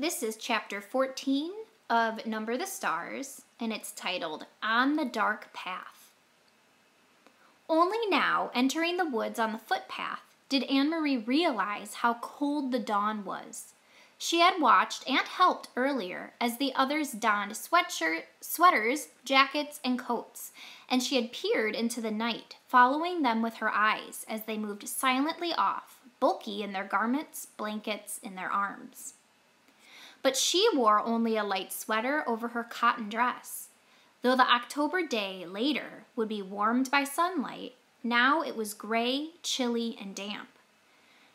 This is chapter 14 of Number the Stars, and it's titled On the Dark Path. Only now, entering the woods on the footpath, did Annemarie realize how cold the dawn was. She had watched and helped earlier as the others donned sweatshirt, sweaters, jackets, and coats, and she had peered into the night, following them with her eyes as they moved silently off, bulky in their garments, blankets, in their arms. But she wore only a light sweater over her cotton dress. Though the October day later would be warmed by sunlight, now it was gray, chilly, and damp.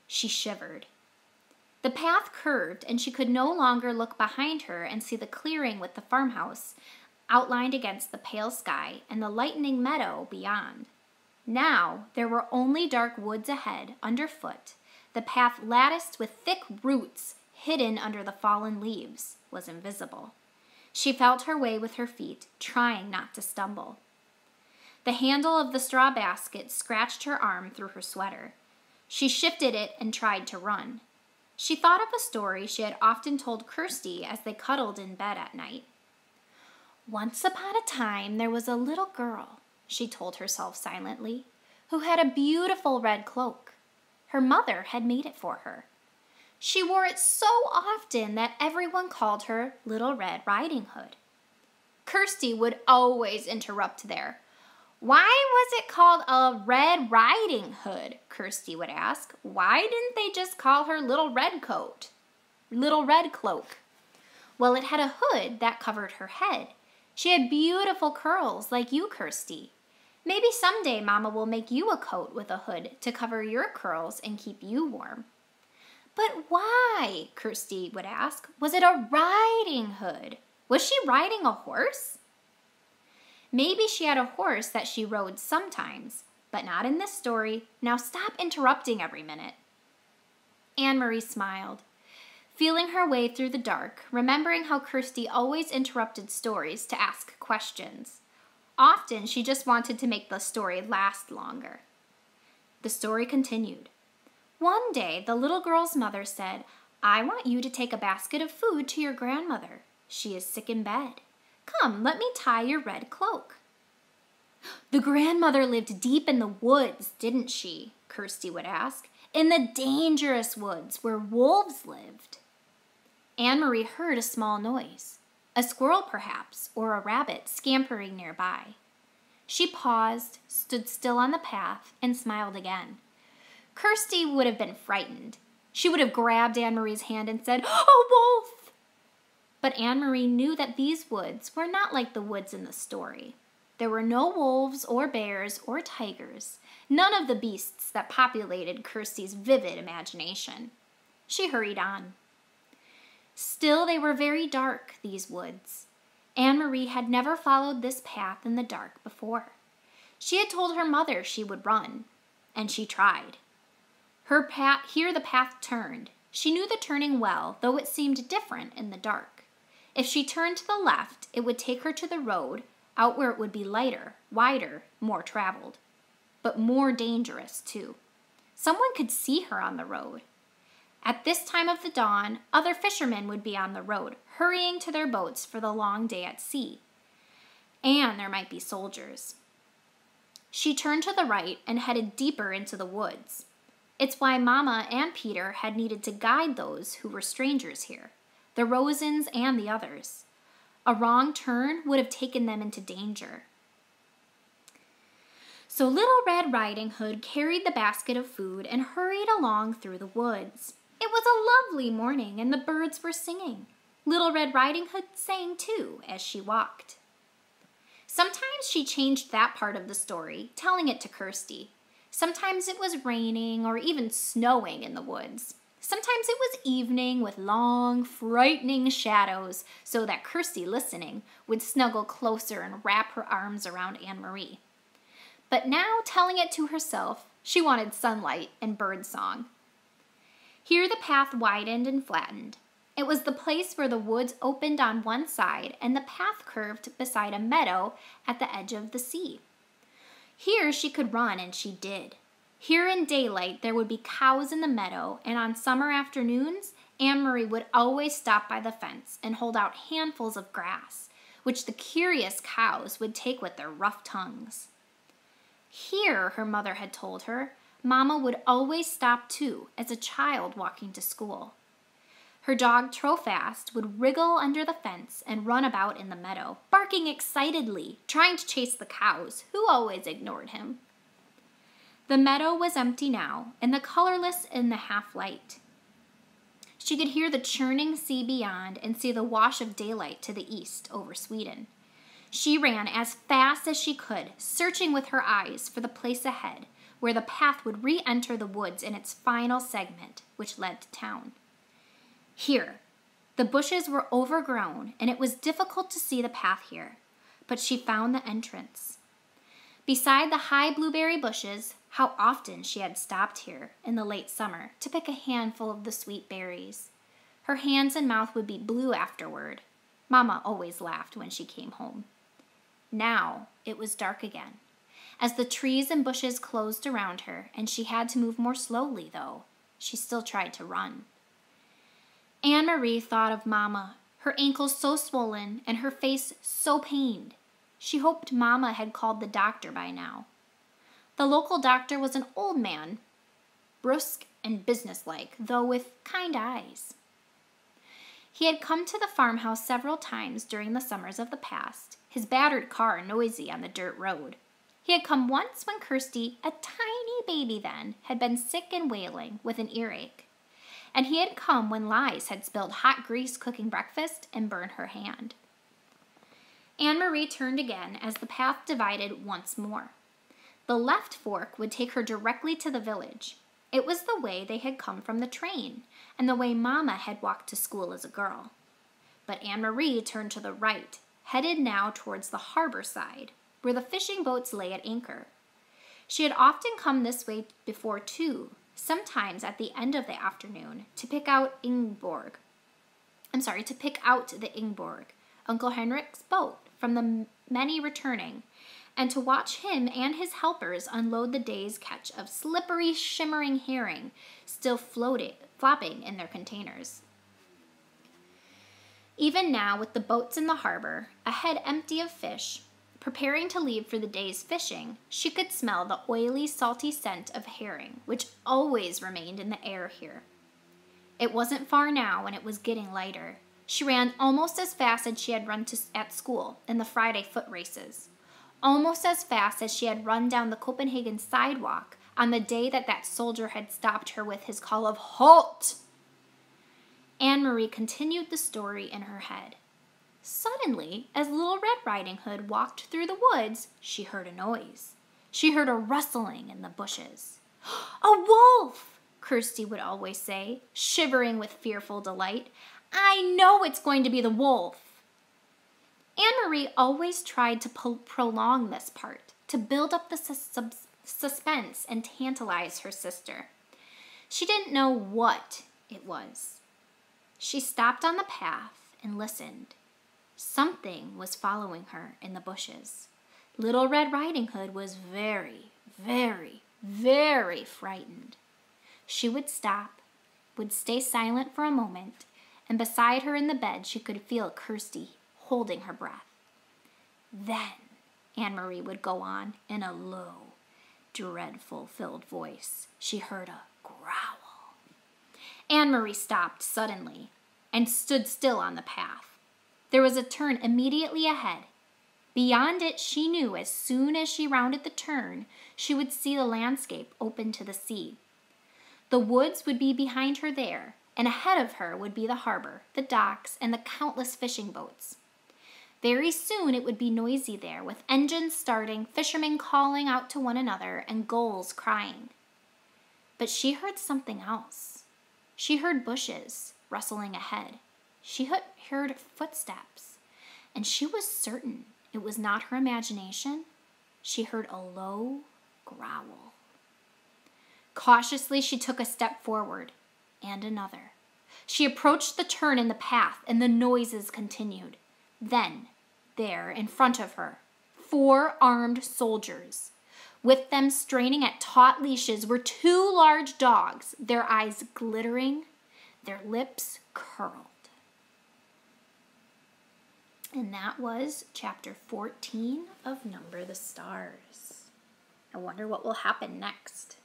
She shivered. The path curved, and she could no longer look behind her and see the clearing with the farmhouse outlined against the pale sky and the lightening meadow beyond. Now there were only dark woods ahead, underfoot. The path latticed with thick roots, hidden under the fallen leaves, was invisible. She felt her way with her feet, trying not to stumble. The handle of the straw basket scratched her arm through her sweater. She shifted it and tried to run. She thought of a story she had often told Kirsti as they cuddled in bed at night. Once upon a time there was a little girl, she told herself silently, who had a beautiful red cloak. Her mother had made it for her. She wore it so often that everyone called her Little Red Riding Hood. Kirsti would always interrupt there. Why was it called a Red Riding Hood? Kirsti would ask. Why didn't they just call her Little Red Coat? Little Red Cloak. Well, it had a hood that covered her head. She had beautiful curls like you, Kirsti. Maybe someday Mama will make you a coat with a hood to cover your curls and keep you warm. But why? Kirsti would ask. Was it a riding hood? Was she riding a horse? Maybe she had a horse that she rode sometimes, but not in this story. Now stop interrupting every minute. Annemarie smiled, feeling her way through the dark, remembering how Kirsti always interrupted stories to ask questions. Often she just wanted to make the story last longer. The story continued. One day, the little girl's mother said, I want you to take a basket of food to your grandmother. She is sick in bed. Come, let me tie your red cloak. The grandmother lived deep in the woods, didn't she? Kirsti would ask. In the dangerous woods where wolves lived. Annemarie heard a small noise. A squirrel, perhaps, or a rabbit scampering nearby. She paused, stood still on the path, and smiled again. Kirsti would have been frightened. She would have grabbed Annemarie's hand and said, Oh, wolf! But Annemarie knew that these woods were not like the woods in the story. There were no wolves or bears or tigers, none of the beasts that populated Kirsti's vivid imagination. She hurried on. Still, they were very dark, these woods. Annemarie had never followed this path in the dark before. She had told her mother she would run, and she tried. Her path, here the path turned. She knew the turning well, though it seemed different in the dark. If she turned to the left, it would take her to the road, out where it would be lighter, wider, more traveled. But more dangerous, too. Someone could see her on the road. At this time of the dawn, other fishermen would be on the road, hurrying to their boats for the long day at sea. And there might be soldiers. She turned to the right and headed deeper into the woods. It's why Mama and Peter had needed to guide those who were strangers here the Rosens and the others. A wrong turn would have taken them into danger. So Little Red Riding Hood carried the basket of food and hurried along through the woods. It was a lovely morning and the birds were singing. Little Red Riding Hood sang too as she walked. Sometimes she changed that part of the story, telling it to Kirsti. Sometimes it was raining or even snowing in the woods. Sometimes it was evening with long, frightening shadows, so that Kirsti, listening, would snuggle closer and wrap her arms around Annemarie. But now, telling it to herself, she wanted sunlight and bird song. Here the path widened and flattened. It was the place where the woods opened on one side and the path curved beside a meadow at the edge of the sea. Here she could run, and she did. Here in daylight, there would be cows in the meadow, and on summer afternoons, Annemarie would always stop by the fence and hold out handfuls of grass, which the curious cows would take with their rough tongues. Here, her mother had told her, Mamma would always stop too, as a child walking to school. Her dog Trofast would wriggle under the fence and run about in the meadow, barking excitedly, trying to chase the cows, who always ignored him. The meadow was empty now, and the colorless in the half light. She could hear the churning sea beyond and see the wash of daylight to the east over Sweden. She ran as fast as she could, searching with her eyes for the place ahead where the path would re enter the woods in its final segment, which led to town. Here, the bushes were overgrown and it was difficult to see the path here, but she found the entrance. Beside the high blueberry bushes, how often she had stopped here in the late summer to pick a handful of the sweet berries. Her hands and mouth would be blue afterward. Mamma always laughed when she came home. Now it was dark again, as the trees and bushes closed around her, and she had to move more slowly, though. She still tried to run. Annemarie thought of Mamma, her ankles so swollen and her face so pained. She hoped Mamma had called the doctor by now. The local doctor was an old man, brusque and businesslike, though with kind eyes. He had come to the farmhouse several times during the summers of the past, his battered car noisy on the dirt road. He had come once when Kirsti, a tiny baby then, had been sick and wailing with an earache. And he had come when Lise had spilled hot grease cooking breakfast and burned her hand. Annemarie turned again as the path divided once more. The left fork would take her directly to the village. It was the way they had come from the train, and the way Mamma had walked to school as a girl. But Annemarie turned to the right, headed now towards the harbor side, where the fishing boats lay at anchor. She had often come this way before, too, sometimes at the end of the afternoon, to pick out Ingborg. I'm sorry, to pick out the Ingborg, Uncle Henrik's boat, from the many returning, and to watch him and his helpers unload the day's catch of slippery, shimmering herring still floating, flopping in their containers. Even now, with the boats in the harbor, a head empty of fish, preparing to leave for the day's fishing, she could smell the oily, salty scent of herring, which always remained in the air here. It wasn't far now, and it was getting lighter. She ran almost as fast as she had run to, at school in the Friday foot races almost as fast as she had run down the Copenhagen sidewalk on the day that that soldier had stopped her with his call of Halt! Annemarie continued the story in her head. Suddenly, as Little Red Riding Hood walked through the woods, she heard a noise. She heard a rustling in the bushes. A wolf! Kirsti would always say, shivering with fearful delight. I know it's going to be the wolf. Anne Marie always tried to prolong this part, to build up the suspense and tantalize her sister. She didn't know what it was. She stopped on the path and listened. Something was following her in the bushes. Little Red Riding Hood was very, very, very frightened. She would stop, would stay silent for a moment, and beside her in the bed she could feel Kirsti holding her breath. Then Annemarie would go on in a low, dreadful filled voice. She heard a growl. Annemarie stopped suddenly and stood still on the path. There was a turn immediately ahead. Beyond it, she knew as soon as she rounded the turn, she would see the landscape open to the sea. The woods would be behind her there, and ahead of her would be the harbor, the docks, and the countless fishing boats. Very soon it would be noisy there, with engines starting, fishermen calling out to one another, and gulls crying. But she heard something else. She heard bushes rustling ahead. She heard footsteps, and she was certain it was not her imagination. She heard a low growl. Cautiously, she took a step forward and another. She approached the turn in the path, and the noises continued. Then there in front of her four armed soldiers. With them straining at taut leashes were two large dogs, their eyes glittering, their lips curled. And that was chapter 14 of Number the Stars. I wonder what will happen next.